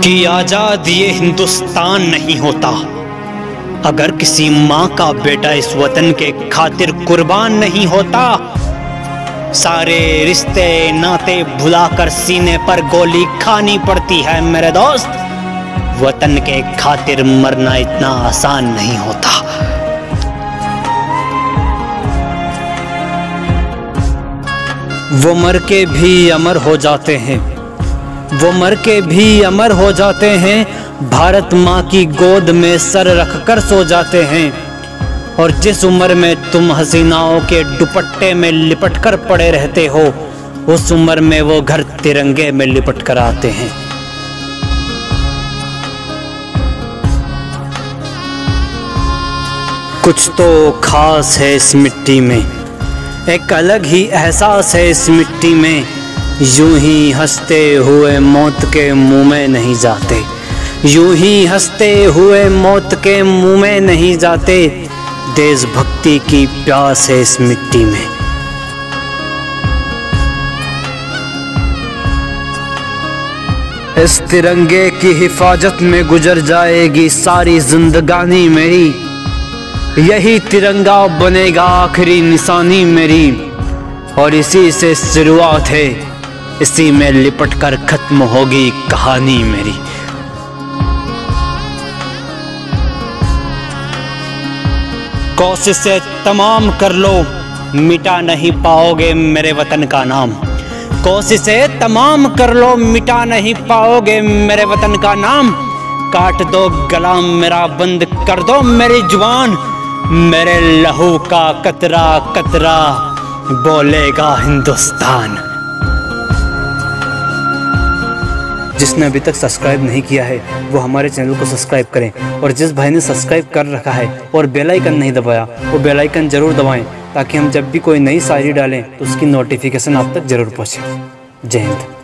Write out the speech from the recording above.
कि आज़ाद ये हिंदुस्तान नहीं होता। अगर किसी माँ का बेटा इस वतन के खातिर कुर्बान नहीं होता, सारे रिश्ते नाते भुलाकर सीने पर गोली खानी पड़ती है मेरे दोस्त। वतन के खातिर मरना इतना आसान नहीं होता। वो मर के भी अमर हो जाते हैं। वो मर के भी अमर हो जाते हैं। भारत माँ की गोद में सर रखकर सो जाते हैं। और जिस उम्र में तुम हसीनाओं के दुपट्टे में लिपट कर पड़े रहते हो, उस उम्र में वो घर तिरंगे में लिपट कर आते हैं। कुछ तो खास है इस मिट्टी में, एक अलग ही एहसास है इस मिट्टी में। यूँ ही हँसते हुए मौत के मुँह में नहीं जाते। यूँ ही हँसते हुए मौत के मुँह में नहीं जाते। देशभक्ति की प्यास है इस मिट्टी में। इस तिरंगे की हिफाजत में गुजर जाएगी सारी जिंदगानी मेरी। यही तिरंगा बनेगा आखिरी निशानी मेरी। और इसी से शुरुआत है। इसी में लिपट कर खत्म होगी कहानी मेरी। कोशिश तमाम कर लो, मिटा नहीं पाओगे मेरे वतन का नाम। कोशिशें तमाम कर लो, मिटा नहीं पाओगे मेरे वतन का नाम। काट दो गला मेरा, बंद कर दो मेरी ज़ुबान। मेरे लहू का कतरा कतरा बोलेगा हिंदुस्तान। जिसने अभी तक सब्सक्राइब नहीं किया है, वो हमारे चैनल को सब्सक्राइब करें। और जिस भाई ने सब्सक्राइब कर रखा है और बेल आइकन नहीं दबाया, वो बेल आइकन ज़रूर दबाएँ, ताकि हम जब भी कोई नई शायरी डालें तो उसकी नोटिफिकेशन आप तक ज़रूर पहुँचे। जय हिंद।